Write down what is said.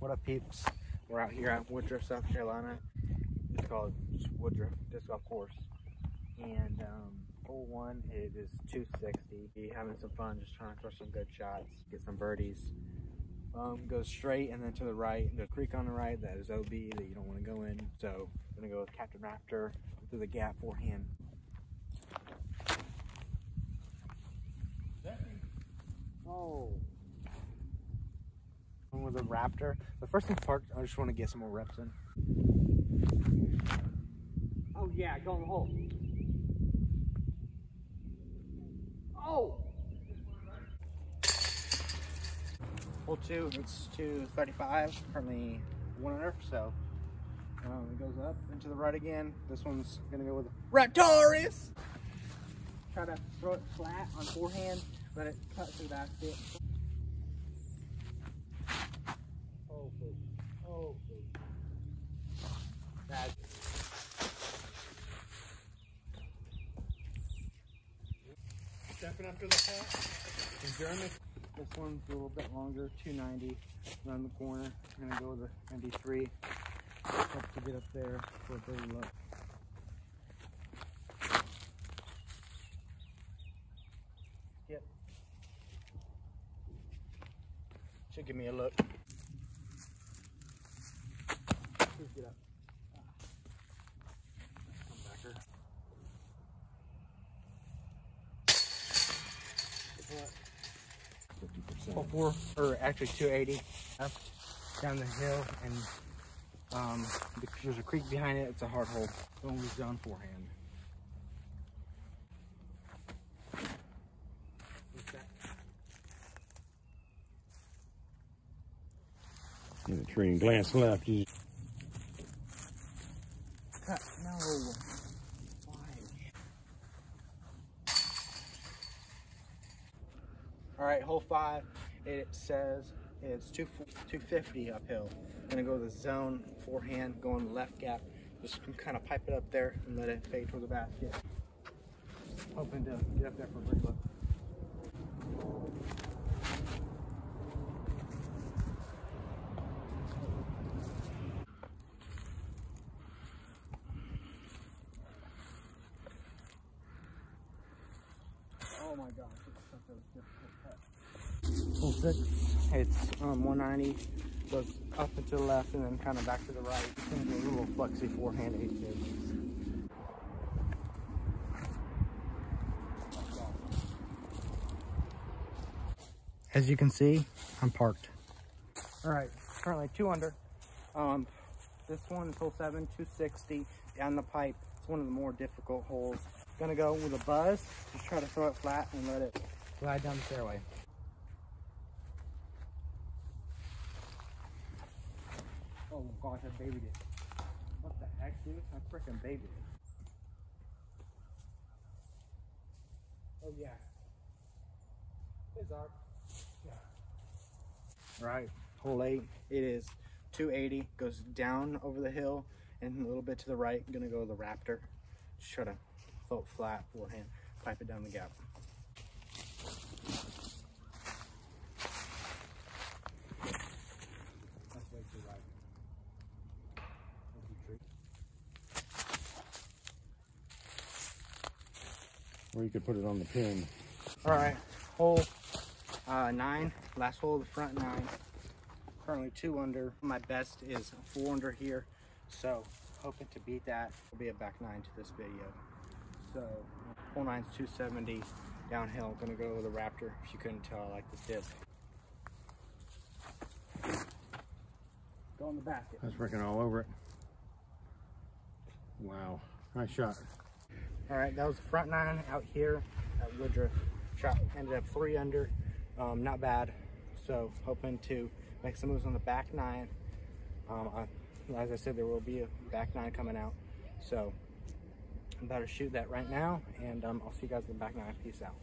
What up peeps? We're out here at Woodruff, South Carolina. It's called Woodruff Disc Golf Course. And um, hole one, it is 260. Having some fun, just trying to throw some good shots, get some birdies. Um, go straight and then to the right. There's a creek on the right that is OB that you don't want to go in. So I'm gonna go with Captain Raptor through the gap forehand. Oh. With a Raptor. The first one parked, I just want to get some more reps in. Oh yeah, go in the hole. Oh! Hole two, it's 235 from the one under, so um, it goes up into the right again. This one's gonna go with Raptoris. Try to throw it flat on forehand, let it cut through the basket. Oh, please. Oh, please. Bad. Stepping up to the pot. German, this one's a little bit longer, 290 around the corner. I'm gonna go with a 93. Help to get up there for a birdie look. Yep. Should give me a look. 4, or actually 280 up down the hill and um, because there's a creek behind it, it's a hard hold. Only zone forehand. In the tree and glance left. Cut, no. All right, hole five. It says it's two, 250 uphill. I'm gonna go to the zone forehand, going left gap. Just kind of pipe it up there and let it fade toward the basket. Hoping to get up there for a birdie look. Oh my gosh, it's such a difficult six, it's um, 190, goes up and to the left and then kind of back to the right. It's gonna be a little flexy forehand eight. As you can see, I'm parked. All right, currently two under. Um, this one hole seven, 260 down the pipe. It's one of the more difficult holes. Gonna go with a buzz, just try to throw it flat and let it glide down the fairway. Oh my gosh, I babied it. What the heck, dude? I freaking babied it. Oh yeah. Zark. Yeah. Right, hole eight. It is 280, goes down over the hill and a little bit to the right. Gonna go with the Raptor. Just try to float flat forehand, pipe it down the gap. That's way too wide. Thank you, tree. or you could put it on the pin. All right, hole uh, nine, last hole of the front nine. Currently two under. My best is four under here, so hoping to beat that. Will be a back nine to this video. So hole nine's 270 downhill. Gonna go with a Raptor. If you couldn't tell, I like this disc. Go in the basket. That's freaking all over it. Wow. Nice shot. All right, that was the front nine out here at Woodruff. Shot ended up three under, um, not bad. So hoping to make some moves on the back nine. Um, I, as I said, there will be a back nine coming out. So I'm about to shoot that right now, and um, I'll see you guys in the back nine. Peace out.